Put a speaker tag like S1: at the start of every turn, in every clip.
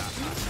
S1: Yeah.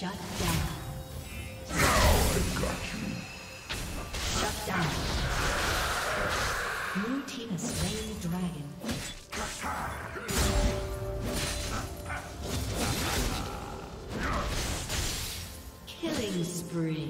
S1: Shut down.
S2: Now I got you.
S1: Shut down. Blue team has slain the dragon. Killing spree.